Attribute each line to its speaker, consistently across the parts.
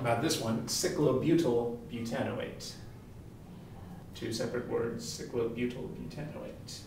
Speaker 1: about this one? Cyclobutyl butanoate. Two separate words, cyclobutyl butanoate.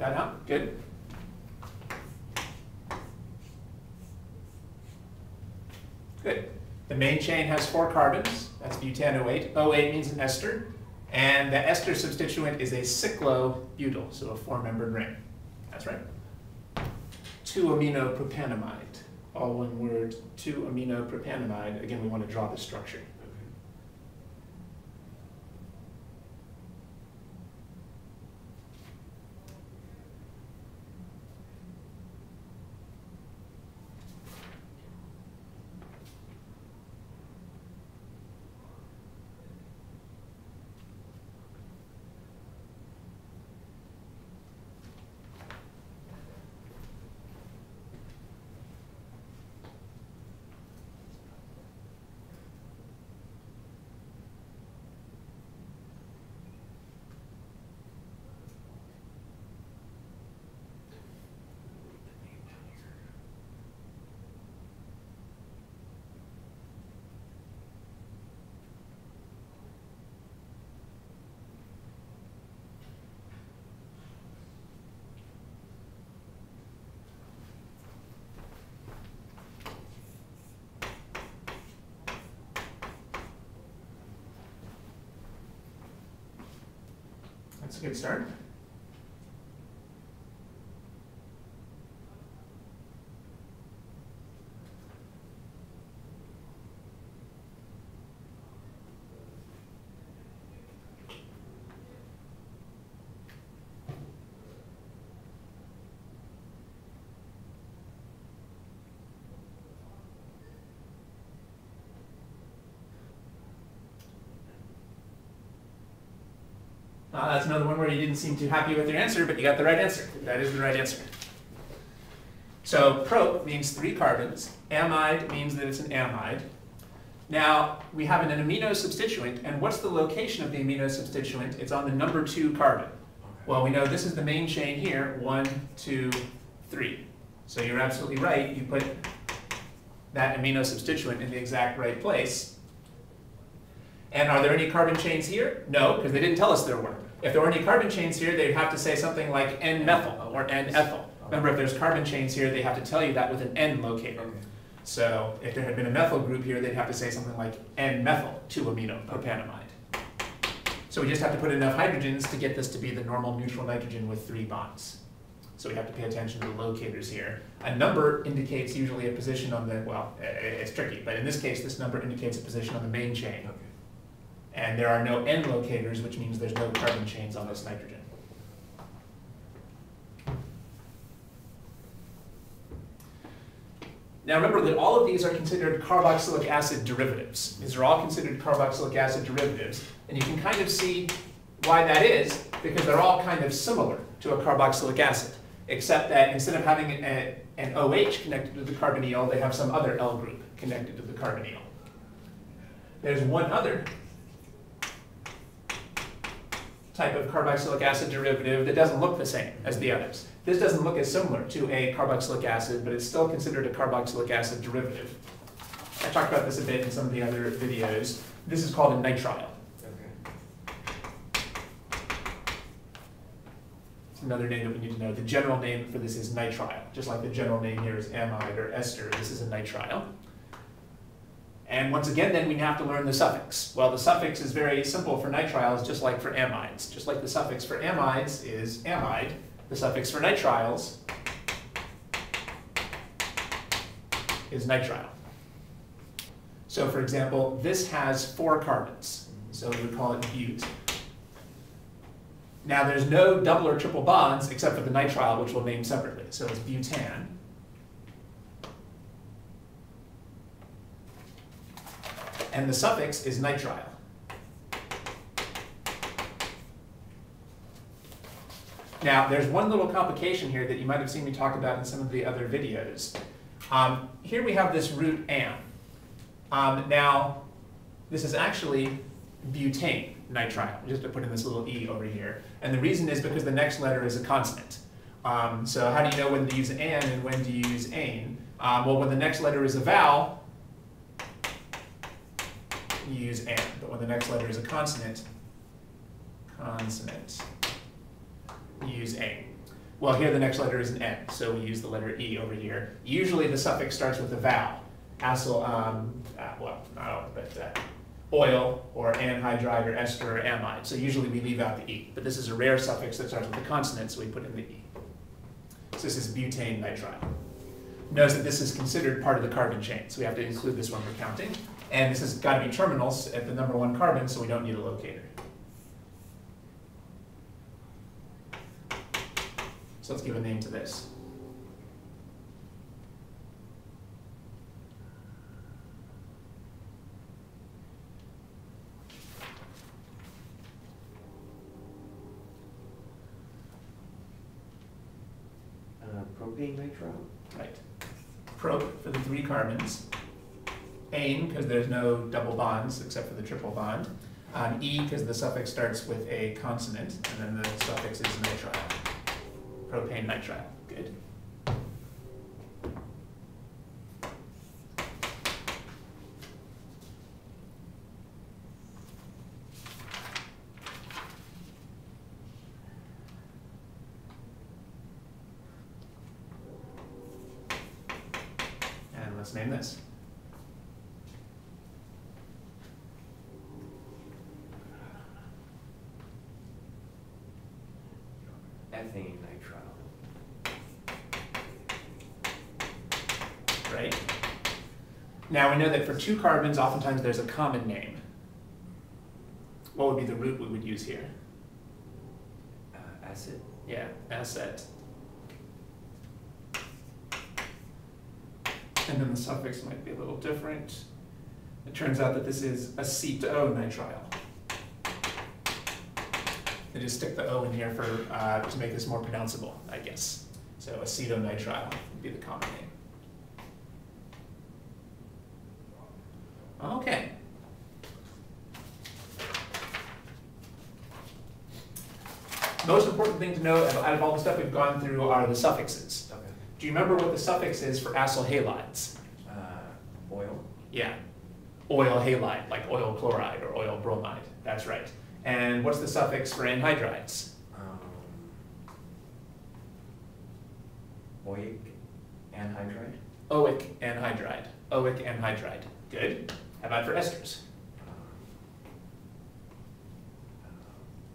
Speaker 1: That out, good. Good. The main chain has four carbons, that's butanoate. oate means an ester, and the ester substituent is a cyclobutyl, so a four-membered ring. That's right. 2-amino-propanamide, all one word, 2-amino-propanamide. Again, we want to draw the structure. That's a good start. Uh, that's another one where you didn't seem too happy with your answer, but you got the right answer. That is the right answer. So prop means three carbons. Amide means that it's an amide. Now, we have an, an amino substituent, and what's the location of the amino substituent? It's on the number two carbon. Well, we know this is the main chain here, one, two, three. So you're absolutely right, you put that amino substituent in the exact right place. And are there any carbon chains here? No, because they didn't tell us there were. If there were any carbon chains here, they'd have to say something like N-methyl or N-ethyl. Remember, if there's carbon chains here, they have to tell you that with an N locator.
Speaker 2: Okay.
Speaker 1: So if there had been a methyl group here, they'd have to say something like N-methyl 2-amino propanamide. So we just have to put enough hydrogens to get this to be the normal neutral nitrogen with three bonds. So we have to pay attention to the locators here. A number indicates usually a position on the, well, it's tricky, but in this case, this number indicates a position on the main chain.
Speaker 2: Okay.
Speaker 1: And there are no N locators, which means there's no carbon chains on this nitrogen. Now remember that all of these are considered carboxylic acid derivatives. These are all considered carboxylic acid derivatives. And you can kind of see why that is, because they're all kind of similar to a carboxylic acid, except that instead of having a, an OH connected to the carbonyl, they have some other L group connected to the carbonyl. There's one other type of carboxylic acid derivative that doesn't look the same as the others. This doesn't look as similar to a carboxylic acid, but it's still considered a carboxylic acid derivative. I talked about this a bit in some of the other videos. This is called a nitrile.
Speaker 2: Okay.
Speaker 1: It's another name that we need to know. The general name for this is nitrile. Just like the general name here is amide or ester, this is a nitrile. And once again, then we have to learn the suffix. Well, the suffix is very simple for nitriles, just like for amides. Just like the suffix for amides is amide, the suffix for nitriles is nitrile. So for example, this has four carbons, so we would call it bute. Now there's no double or triple bonds except for the nitrile, which we'll name separately. So it's butan. And the suffix is nitrile. Now, there's one little complication here that you might have seen me talk about in some of the other videos. Um, here we have this root am. Um, now, this is actually butane nitrile, just to put in this little e over here. And the reason is because the next letter is a consonant. Um, so how do you know when to use an and when to use ain? Um, well, when the next letter is a vowel, use an. But when the next letter is a consonant, consonant, use a. Well, here the next letter is an N, so we use the letter E over here. Usually the suffix starts with a vowel. Acyl, um, uh, well, all, but uh, oyl, or anhydride, or ester, or amide. So usually we leave out the E. But this is a rare suffix that starts with a consonant, so we put in the E. So this is butane nitrile. Notice that this is considered part of the carbon chain, so we have to include this when we're counting. And this has got to be terminals at the number one carbon, so we don't need a locator. So let's give a name to this.
Speaker 2: Uh, propane nitrile?
Speaker 1: Right. Prop for the three carbons. Ane, because there's no double bonds except for the triple bond. Um, e, because the suffix starts with a consonant, and then the suffix is nitrile. Propane nitrile. Good. And let's name this.
Speaker 2: Ethane nitrile.
Speaker 1: right? Now we know that for two carbons, oftentimes there's a common name. What would be the root we would use here?
Speaker 2: Uh, acid?
Speaker 1: Yeah, acet. And then the suffix might be a little different. It turns out that this is acetonitrile. They just stick the O in here for, uh, to make this more pronounceable, I guess. So acetonitrile would be the common name. Okay. Most important thing to know out of all the stuff we've gone through are the suffixes.
Speaker 2: Okay.
Speaker 1: Do you remember what the suffix is for acyl halides?
Speaker 2: Uh, oyl?
Speaker 1: Yeah. Oyl halide, like oyl chloride or oyl bromide. That's right. And what's the suffix for anhydrides?
Speaker 2: Um, oic anhydride?
Speaker 1: Oic anhydride. Oic anhydride. Good. How about for esters?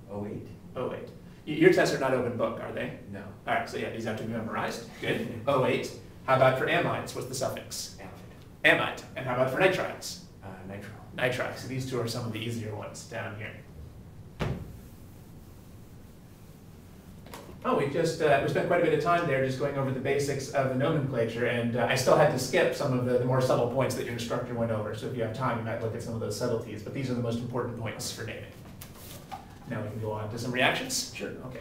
Speaker 2: Uh, oate?
Speaker 1: Oh wait. Y- Your tests are not open book, are they?
Speaker 2: No.
Speaker 1: All right, so yeah, these have to be memorized. Good. Oh eight. How about for amides? What's the suffix?
Speaker 2: Amide?
Speaker 1: Amide. And how about for nitrides?
Speaker 2: Uh, nitrile?
Speaker 1: Nitrides. So these two are some of the easier ones down here. Oh, we just, uh, we spent quite a bit of time there just going over the basics of the nomenclature, and uh, I still had to skip some of the, the more subtle points that your instructor went over. So if you have time, you might look at some of those subtleties, but these are the most important points for naming. Now we can go on to some reactions? Sure. Okay.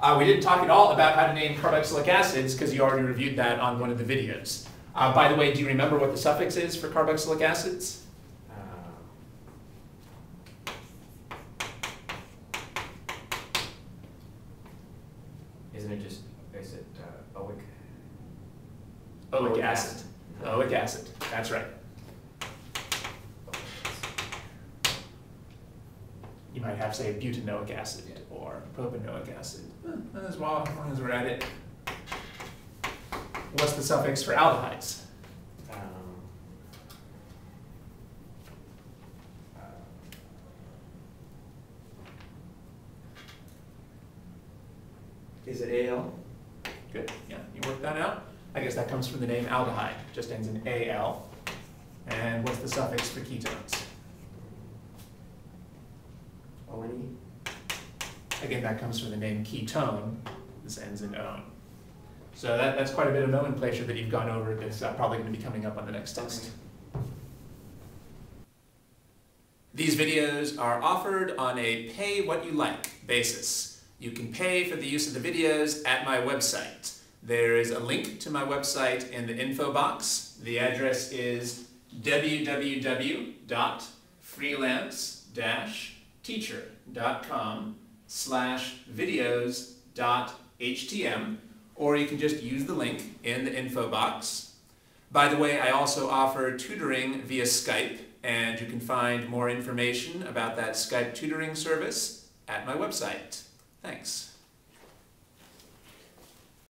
Speaker 1: Uh, we didn't talk at all about how to name carboxylic acids because you already reviewed that on one of the videos. Uh, by the way, do you remember what the suffix is for carboxylic acids?
Speaker 2: Uh, Isn't it just, is it uh, oic?
Speaker 1: Oic
Speaker 2: Oic
Speaker 1: acid.
Speaker 2: acid.
Speaker 1: Oic acid. That's right. You might have, say, butanoic acid or propanoic acid. Eh, As well, as long as we're at it. What's the suffix for aldehydes?
Speaker 2: Um, uh, Is it AL?
Speaker 1: Good. Yeah, you worked that out. I guess that comes from the name aldehyde, just ends in AL. And what's the suffix for ketones?
Speaker 2: O-N-E?
Speaker 1: Again, that comes from the name ketone, this ends in -one. So that, that's quite a bit of nomenclature that you've gone over that's uh, probably going to be coming up on the next test. These videos are offered on a pay what you like basis. You can pay for the use of the videos at my website. There is a link to my website in the info box. The address is www.freelance-teacher.com slash videos.htm or you can just use the link in the info box. By the way, I also offer tutoring via Skype and you can find more information about that Skype tutoring service at my website. Thanks.